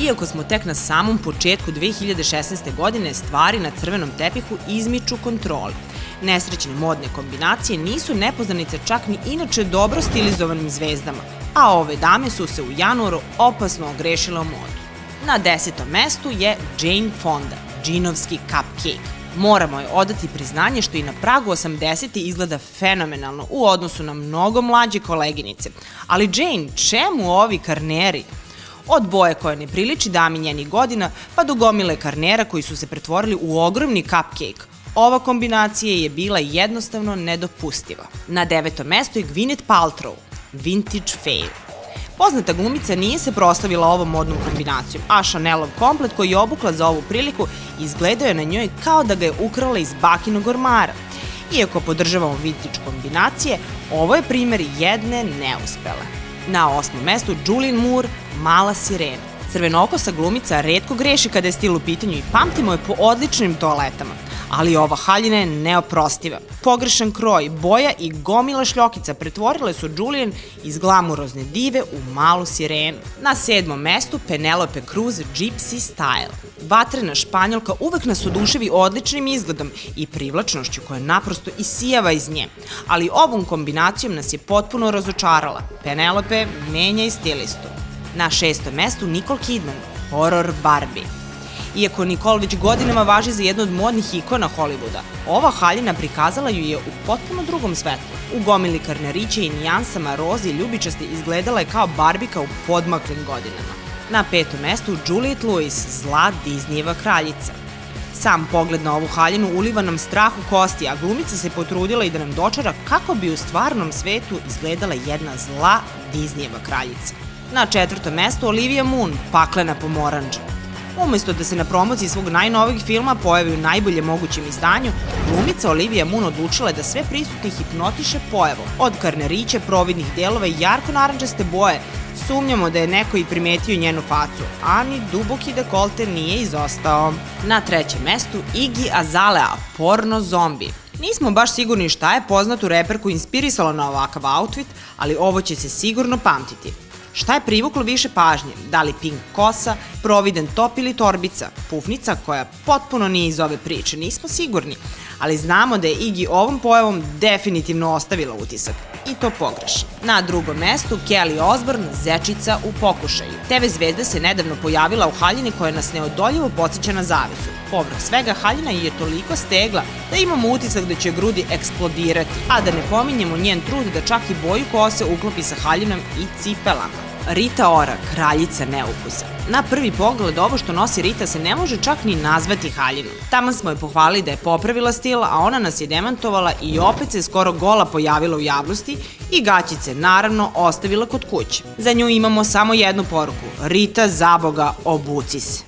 Iako smo tek na samom početku 2016. godine, stvari na crvenom tepihu izmiču kontroli. Nesrećne modne kombinacije nisu nepoznanice čak ni inače dobro stilizovanim zvezdama, a ove dame su se u januaru opasno ogrešile o modu. Na desetom mestu je Jane Fonda, džinovski cupcake. Moramo je odati priznanje što i na pragu 80. izgleda fenomenalno u odnosu na mnogo mlađe koleginice. Ali Jane, čemu ovi karneri? Od boje koje ne priliči dami njenih godina, pa do gomile karnera koji su se pretvorili u ogromni cupcake. Ova kombinacija je bila jednostavno nedopustiva. Na devetom mestu je Gwyneth Paltrow, Vintage Fail. Poznata glumica nije se proslavila ovom modnom kombinacijom, a Chanelov komplet koji je obukla za ovu priliku izgledao je na njoj kao da ga je ukrala iz bakinog ormara. Iako podržavamo vintage kombinacije, ovo je primer jedne neuspele. Na osmom mestu Julian Moore, Mala sirena. Crvenokosa glumica redko greši kada je stil u pitanju i pamtimo je po odličnim toaletama ali ova haljina je neoprostiva. Pogrešan kroj, boja i gomila šljokica pretvorile su Julian iz glamurozne dive u malu sirenu. Na sedmom mestu Penelope Cruz Gypsy Style. Vatrena španjolka uvek nas oduševi odličnim izgledom i privlačnošću koja naprosto isijava iz nje, ali ovom kombinacijom nas je potpuno razočarala. Penelope menja i stilistu. Na šestom mestu Nicole Kidman, Horror Barbie. Iako Nicole već godinama važi za jednu od modnih ikona Hollywooda, ova haljina prikazala ju je u potpuno drugom svetlu. U gomili karnerića i nijansama roze i ljubičaste izgledala je kao barbika u podmaklim godinama. Na petom mestu Juliette Lewis, zla Disneyeva kraljica. Sam pogled na ovu haljinu uliva nam strah u kosti, a glumica se potrudila i da nam dočara kako bi u stvarnom svetu izgledala jedna zla Disneyeva kraljica. Na četvrtom mestu Olivia Moon, paklena pomoranđa. Umesto da se na promociji svog najnovijeg filma pojavi u najbolje mogućem izdanju, glumica Olivia Moon odlučila je da sve prisutni hipnotiše pojavom. Od karneriće, providnih delova i jarko naranđaste boje, sumnjamo da je neko i primetio njenu facu, a ni duboki dekolte nije izostao. Na trećem mestu Iggy Azalea, porno zombi. Nismo baš sigurni šta je poznatu reperku inspirisalo na ovakav outfit, ali ovo će se sigurno pamtiti. Šta je privuklo više pažnje? Da li pink kosa, providen top ili torbica? Pufnica koja potpuno nije iz ove priče, nismo sigurni, ali znamo da je Iggy ovom pojavom definitivno ostavila utisak. I to pogrešno. Na drugom mestu Kelly Osbourne, Zečica u pokušaju. TV zvezda se nedavno pojavila u haljini koja nas neodoljivo podsjeća na zavisu. Povrh svega haljina je toliko stegla da imamo utisak da će grudi eksplodirati, a da ne pominjemo njen trud da čak i boju kose uklopi sa haljinom i cipelama. Rita Ora, kraljica neukusa. Na prvi pogled ovo što nosi Rita se ne može čak ni nazvati haljinom. Tamo smo je pohvalili da je popravila stil, a ona nas je demantovala i opet se skoro gola pojavila u javnosti i gaćice naravno ostavila kod kuće. Za nju imamo samo jednu poruku. Rita, zaboga, obuci se.